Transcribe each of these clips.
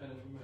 keine 5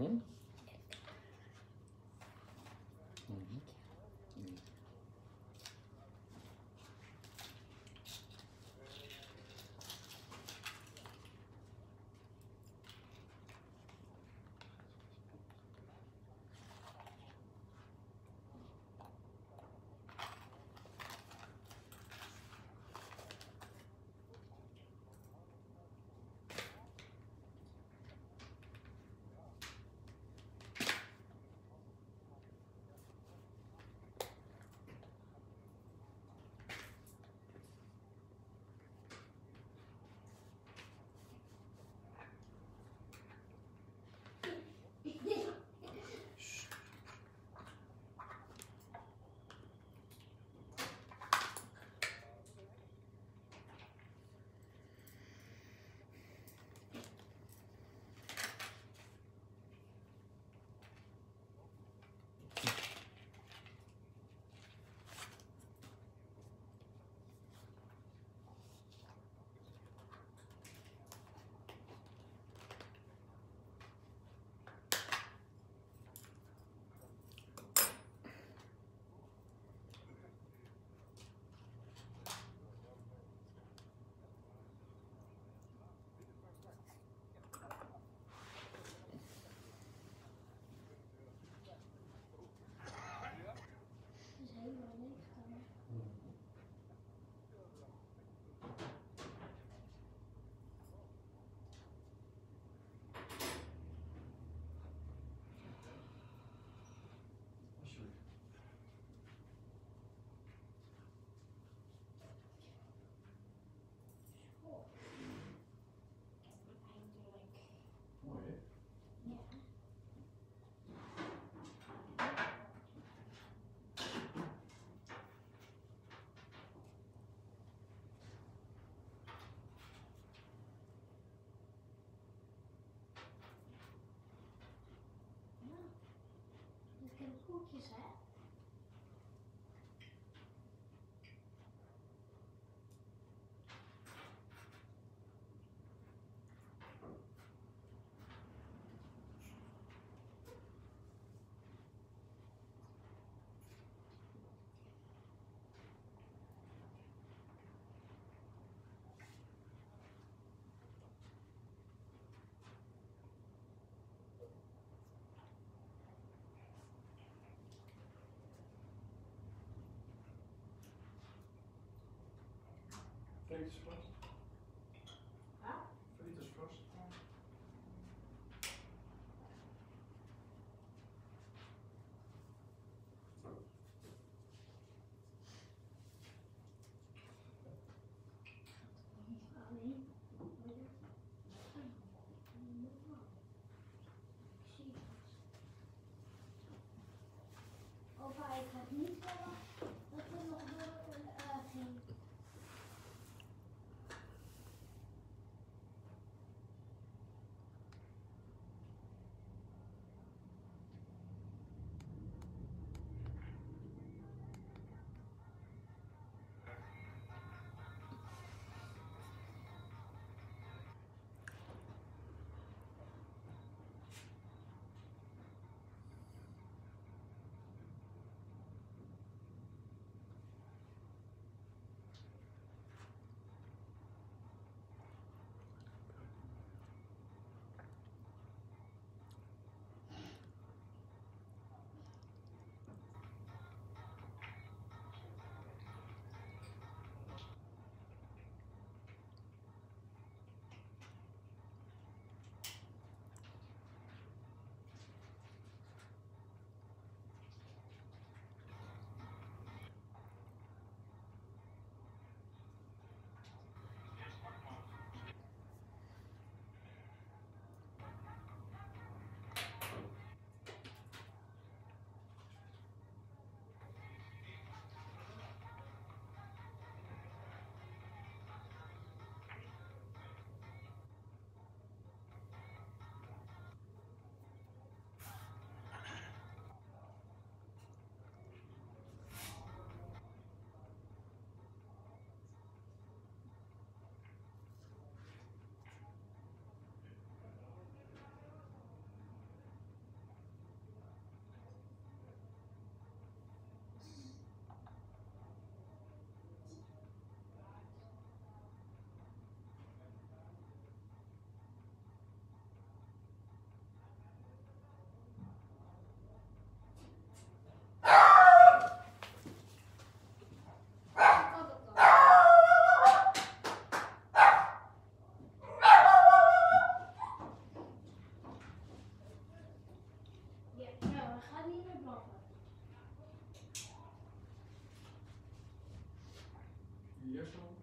Uhum. and cookies, eh? Hè? Veters vast. Ja? Veters vast. Alleen. Opa, ik had niet commercial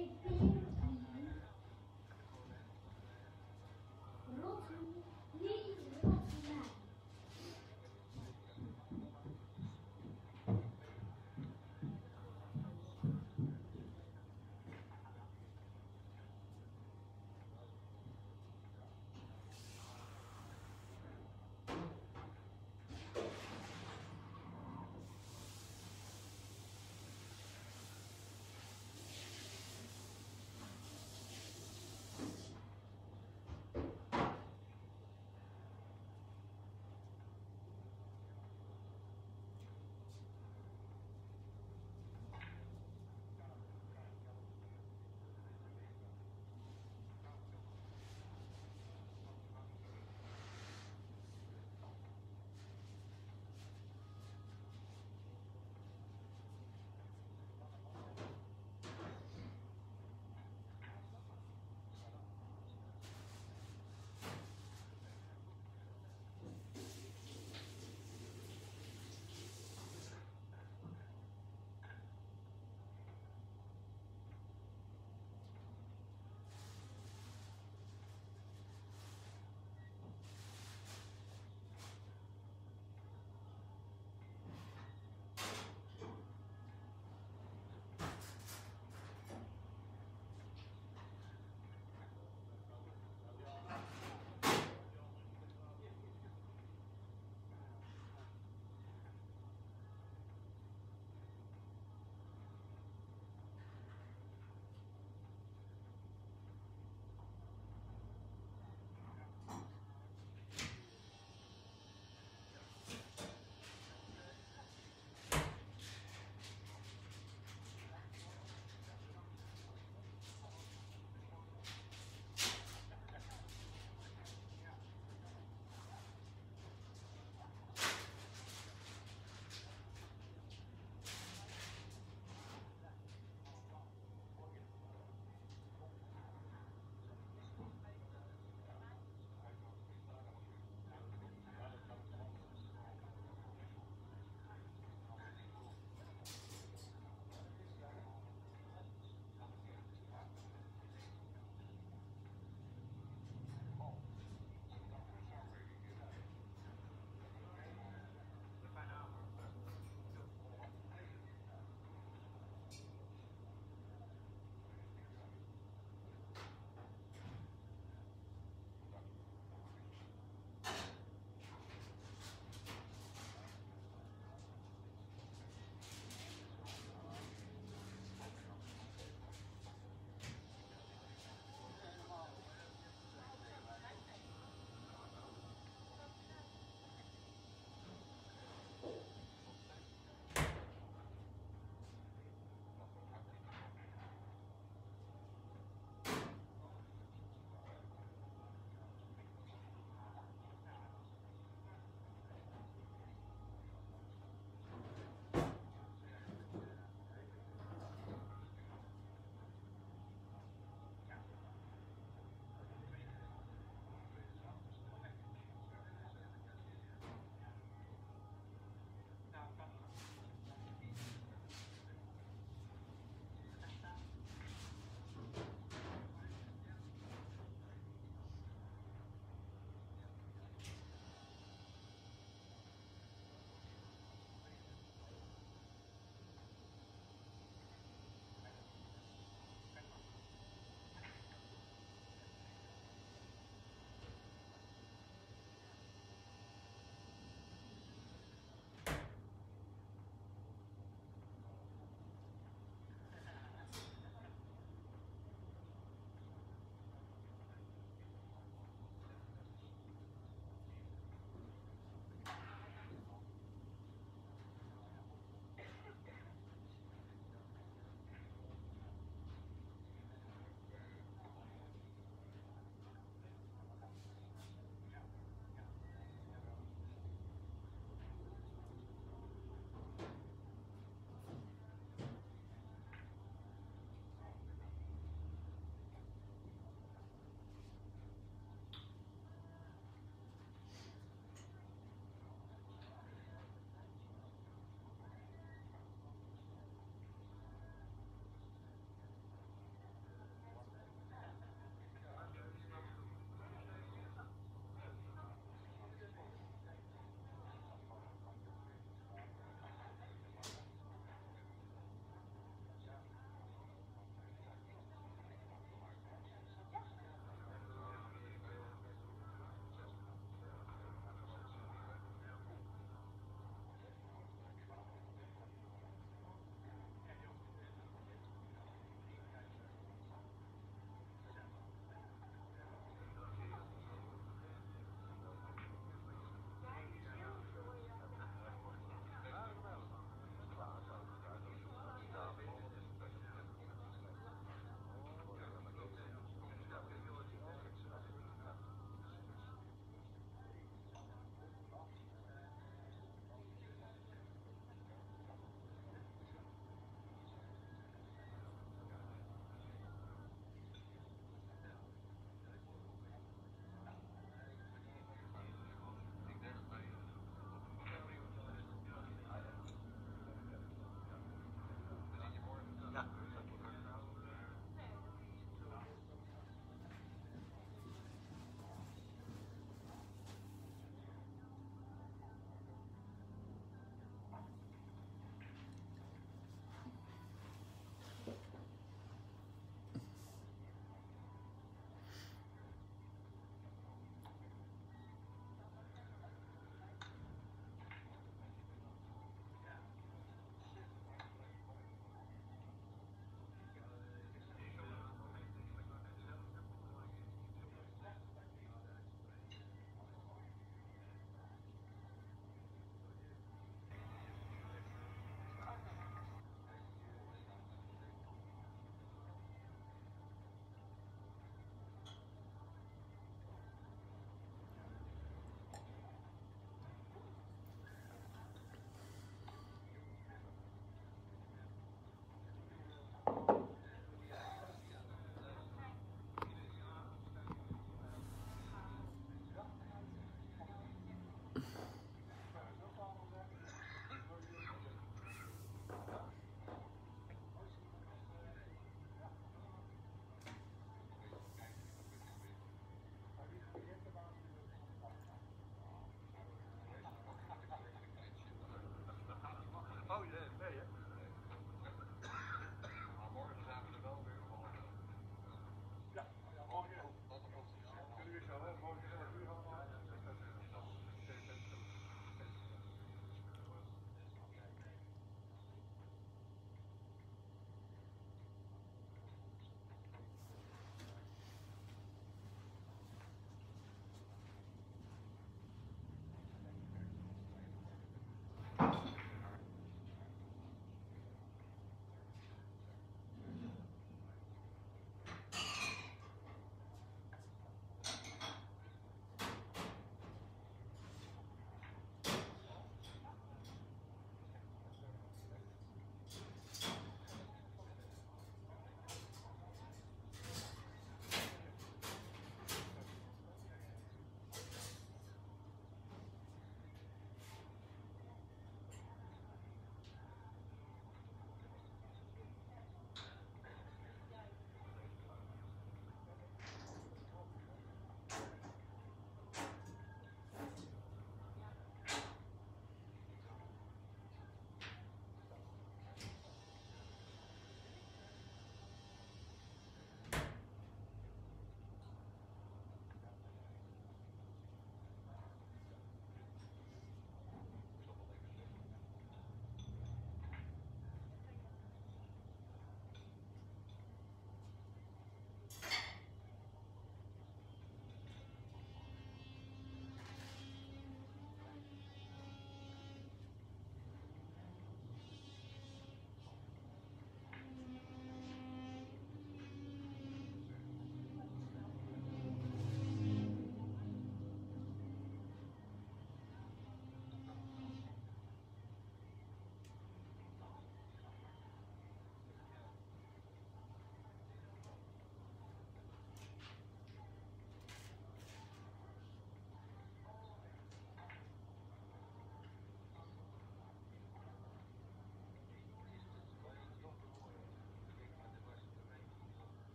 it be?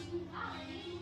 Hallelujah.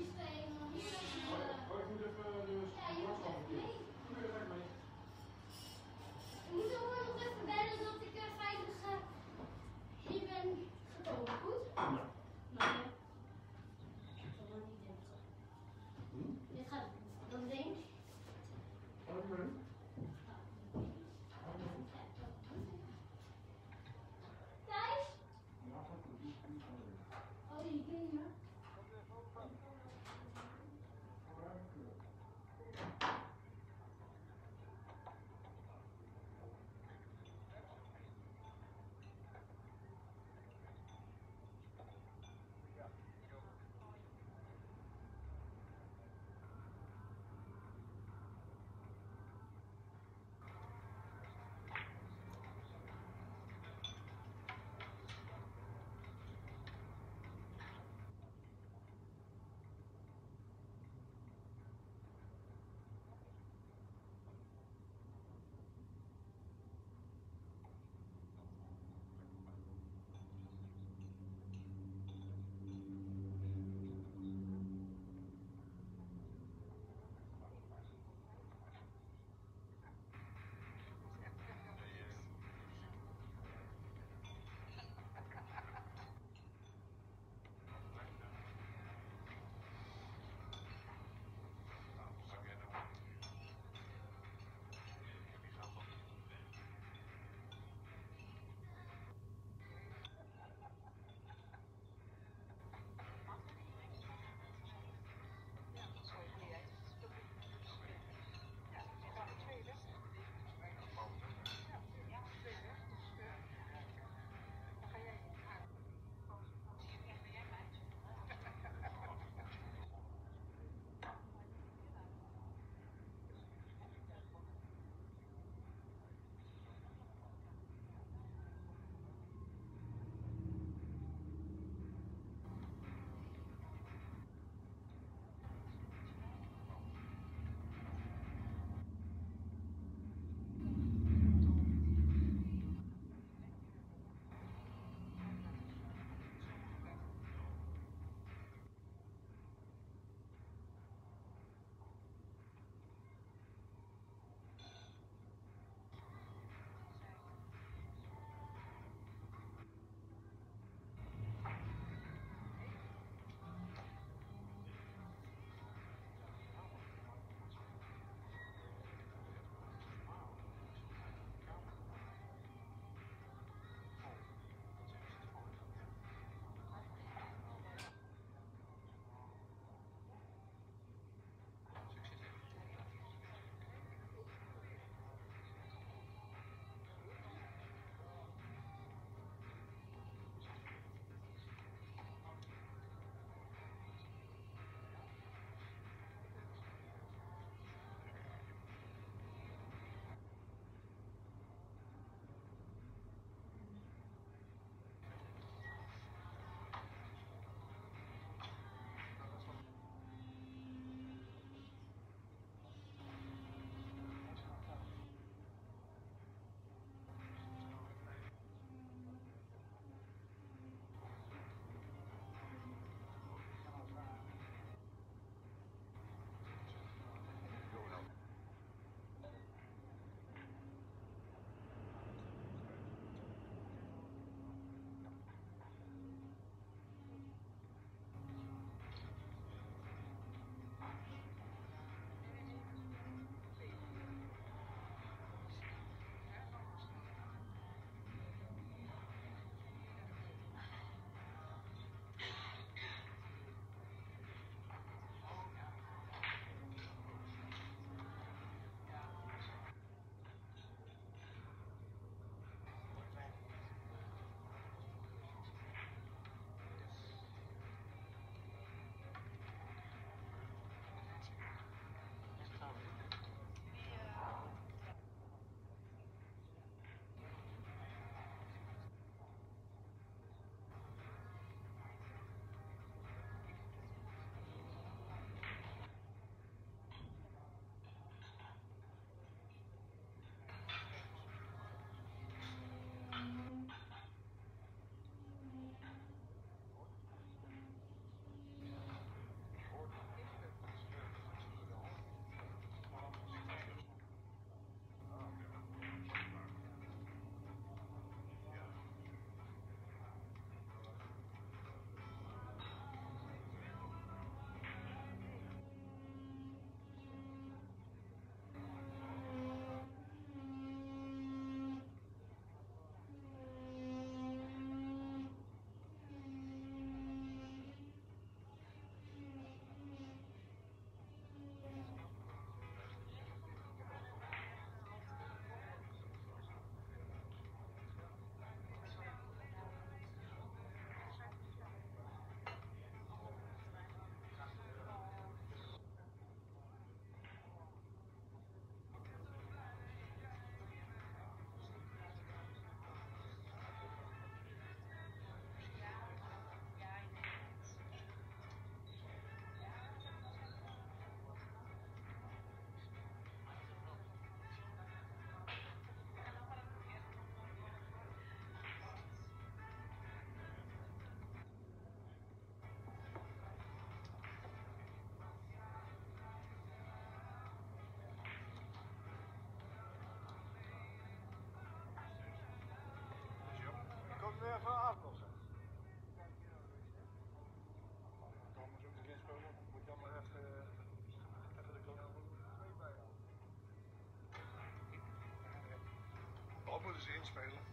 gente para resolver.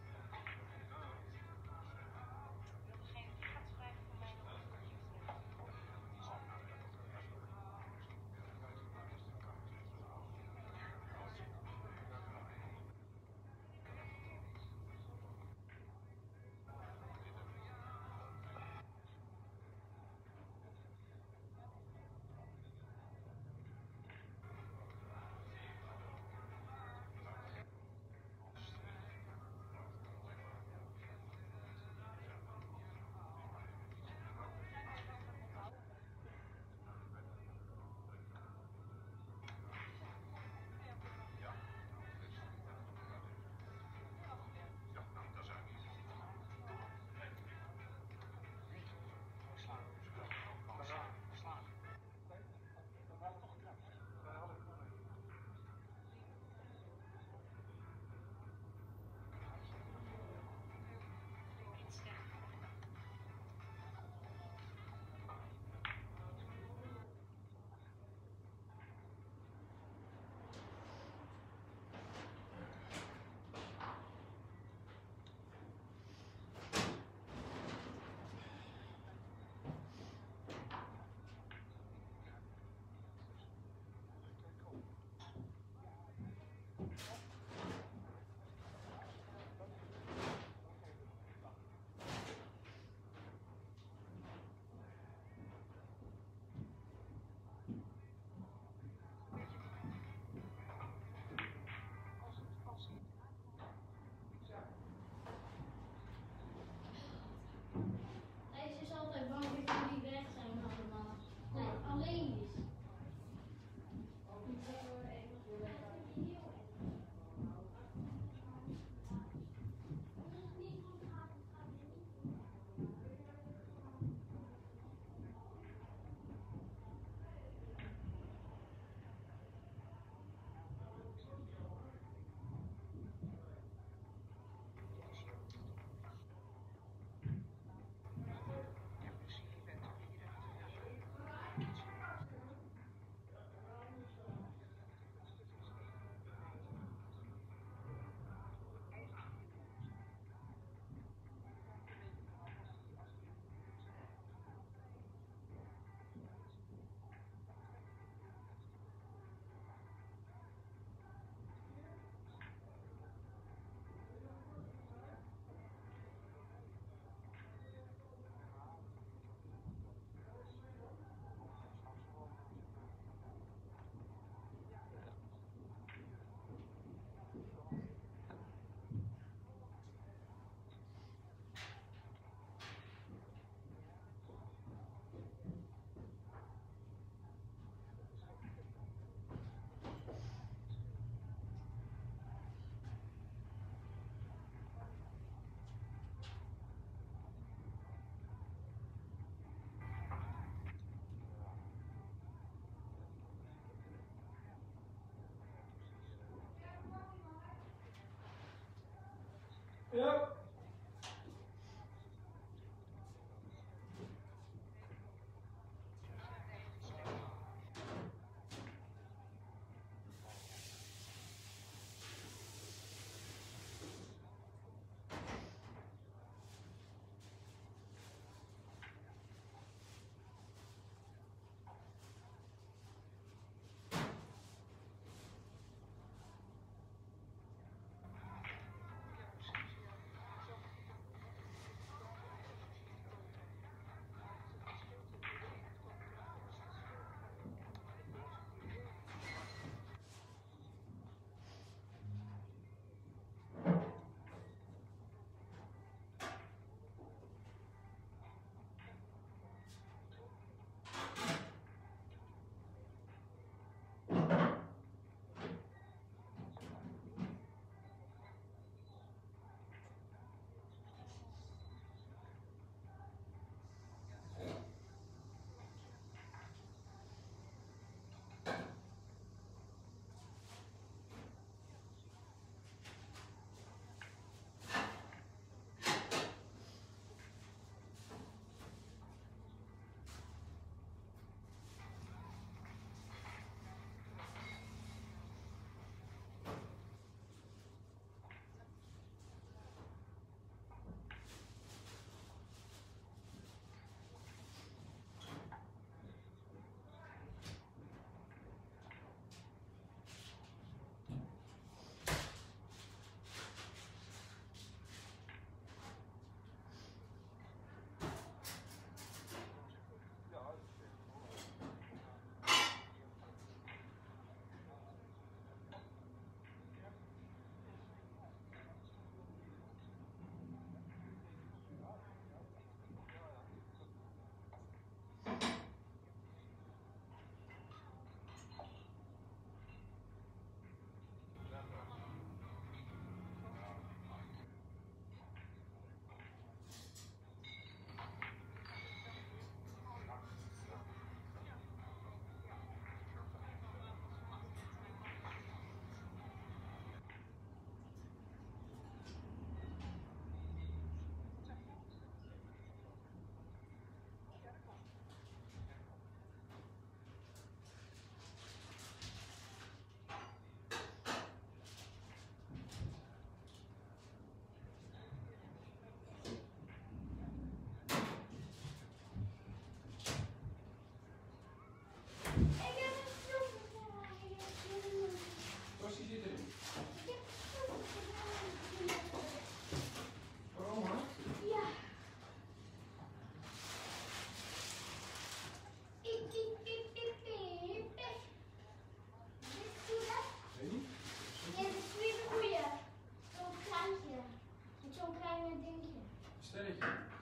Ja. Thank you.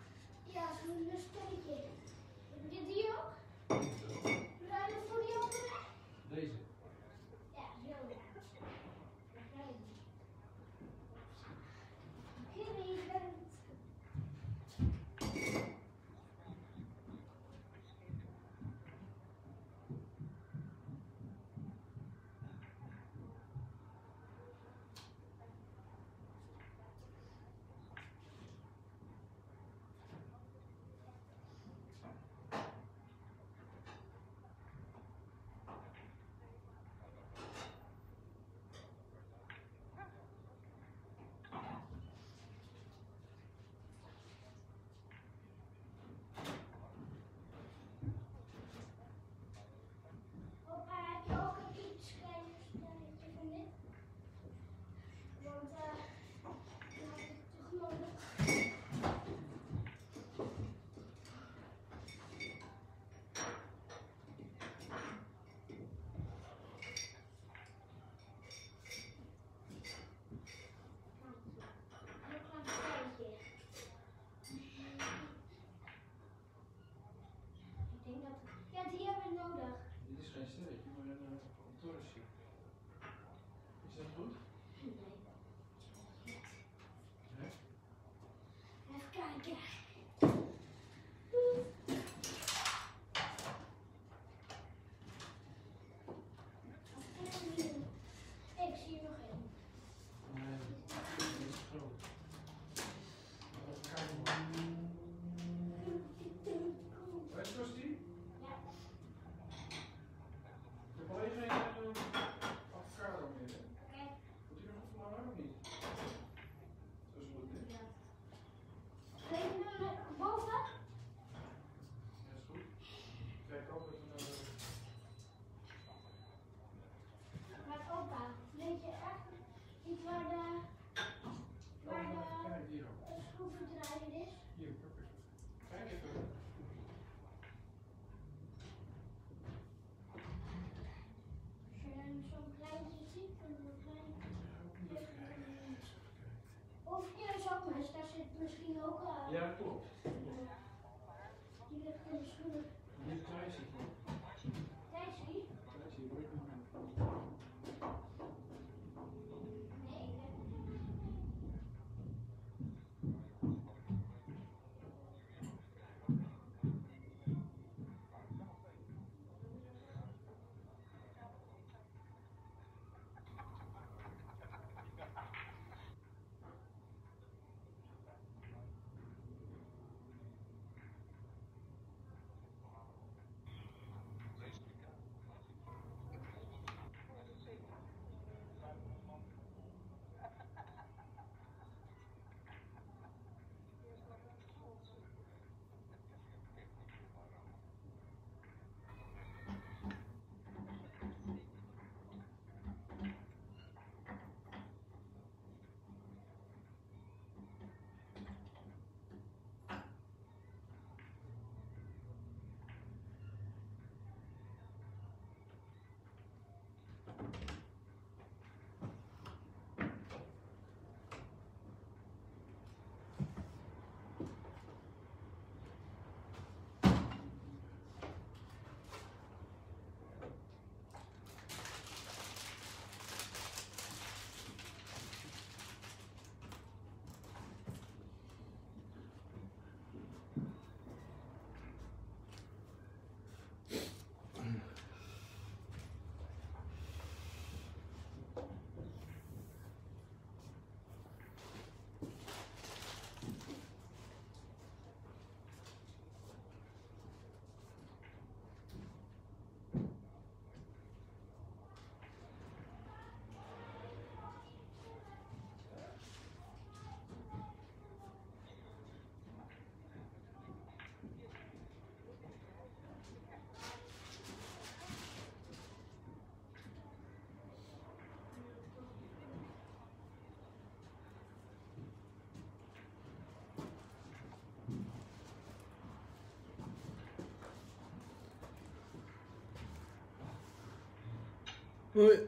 Hoi.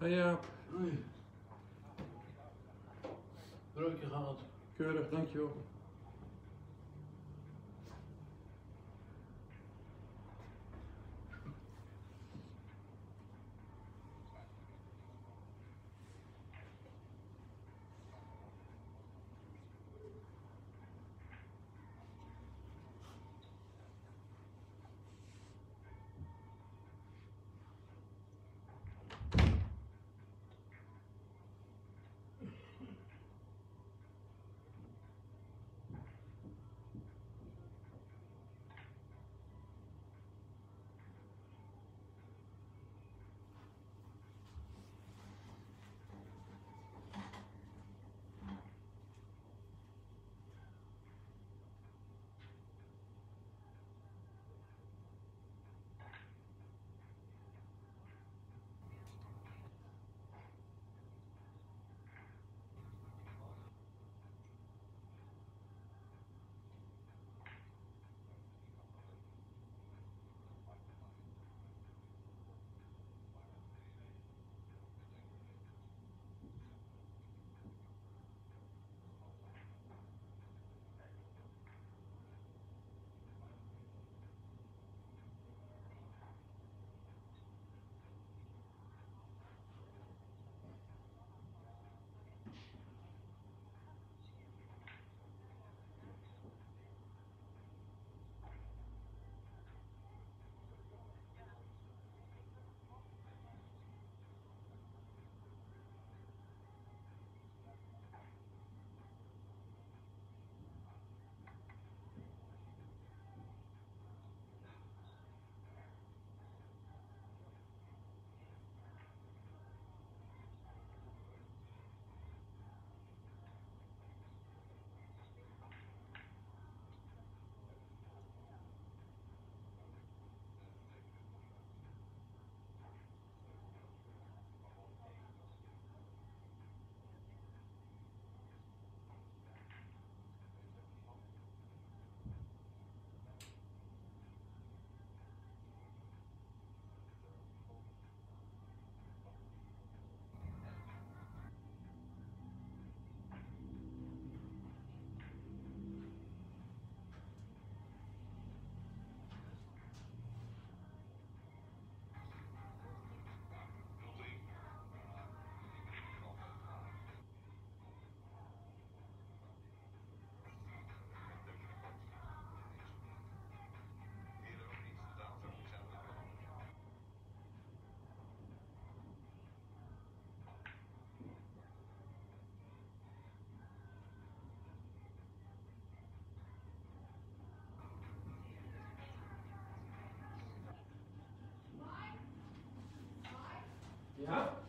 Hey Jaap, Hoi. Broodje gehad. keurig, dankjewel. Yeah?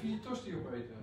フィーとして呼ばれて